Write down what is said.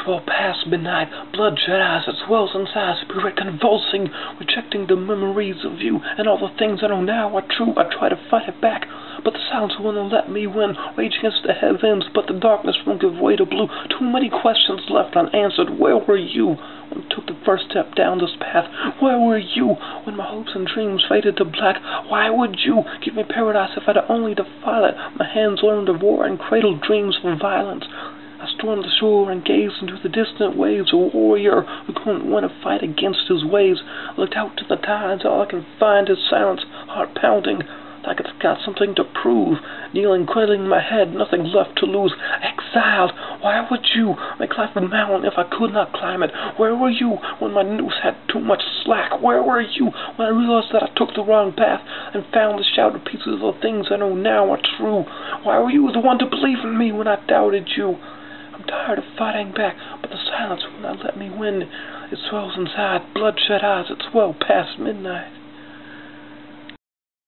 It's well past midnight, bloodshot eyes that swells inside, spirit convulsing, rejecting the memories of you, and all the things I know now are true. I try to fight it back, but the silence won't let me win. Rage against the heavens, but the darkness won't give way to blue. Too many questions left unanswered. Where were you when I took the first step down this path? Where were you when my hopes and dreams faded to black? Why would you give me paradise if I'd only defile it? My hands learned to war and cradled dreams of violence. Stormed the shore and gazed into the distant waves, a warrior who couldn't win a fight against his waves. Looked out to the tides, all I could find is silence, heart pounding like it's got something to prove. Kneeling, cradling my head, nothing left to lose. Exiled, why would you make life a mountain if I could not climb it? Where were you when my noose had too much slack? Where were you when I realized that I took the wrong path and found the shattered pieces of the things I know now are true? Why were you the one to believe in me when I doubted you? I'm tired of fighting back, but the silence will not let me win. It swells inside, bloodshot eyes, it's well past midnight.